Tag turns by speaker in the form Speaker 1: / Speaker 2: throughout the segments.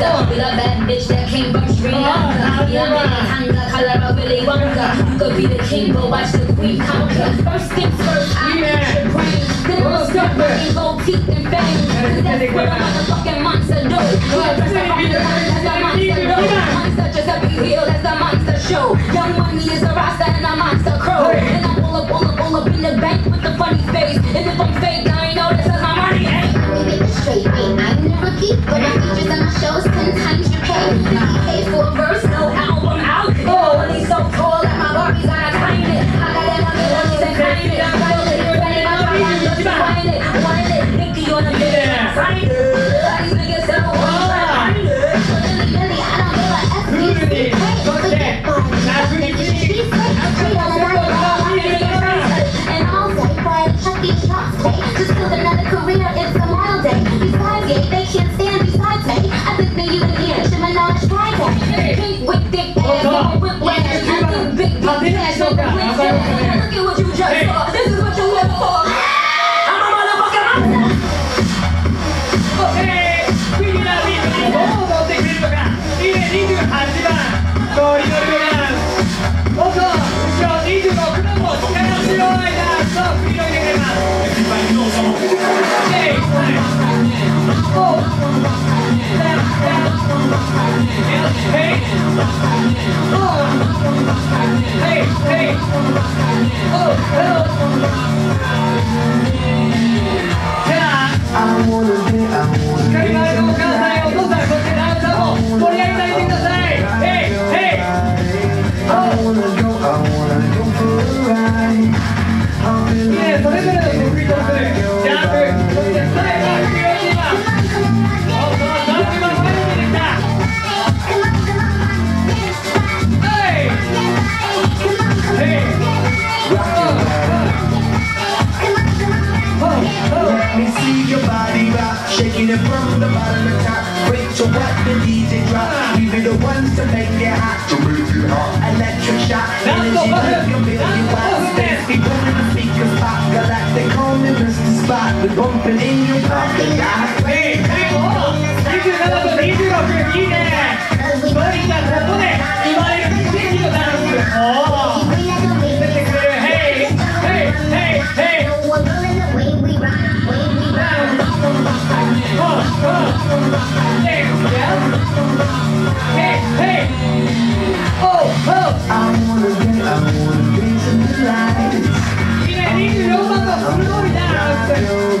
Speaker 1: Don't be the
Speaker 2: bad bitch that came from Sri Lanka. Be a color Kalara, Willy Wonka. You could be the king, but watch the queen conquer. First things first, I yeah. need your brain. Then we'll start working gold teeth and fame. Cause that's what a motherfucking monster do. Yeah, are i I'm on the hunt, that's a monster do. Monster Giuseppe Hill, that's a monster show. Young Money is a roster and a monster crow. And I pull up, pull up, pull up in the bank with a funny face. And if I'm fake,
Speaker 3: Cause Believe you fucking got Hey, hey, hold on
Speaker 4: 27と26、いいねブリがそこで生まれる奇跡のダンスおー出てくる Hey, hey, hey, hey いいね、26番の鋭いダンス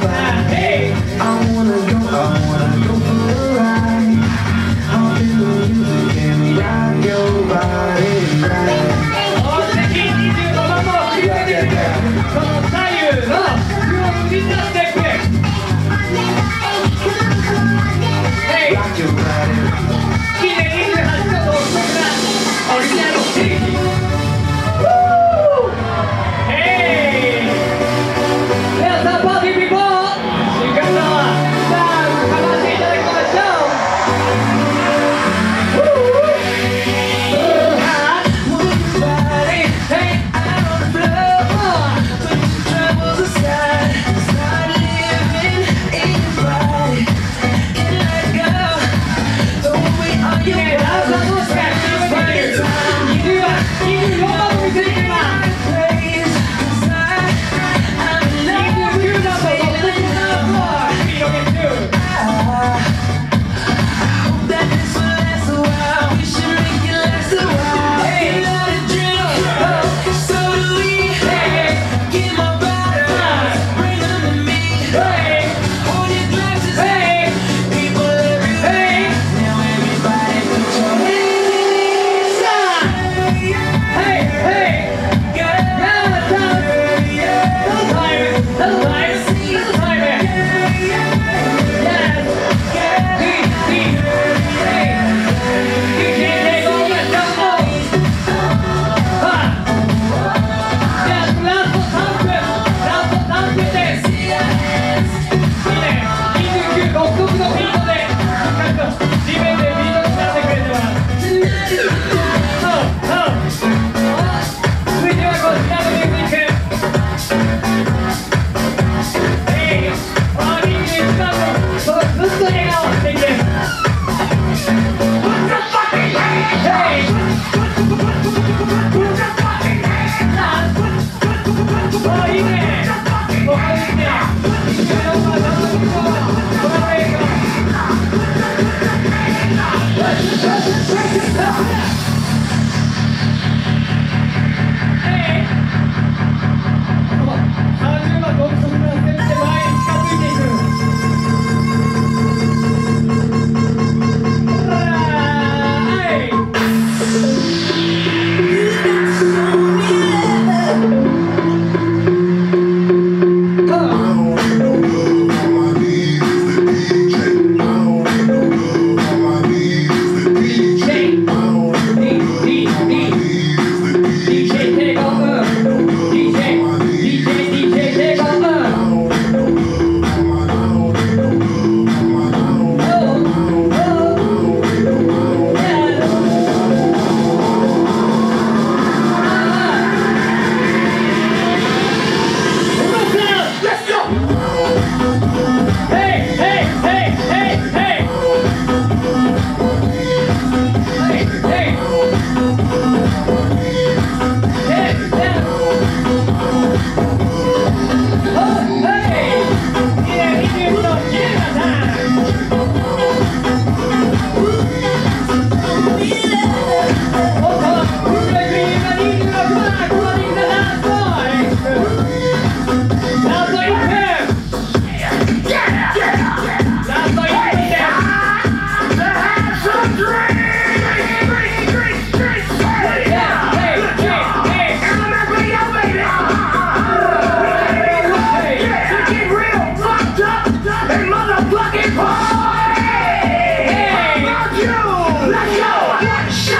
Speaker 4: One shot.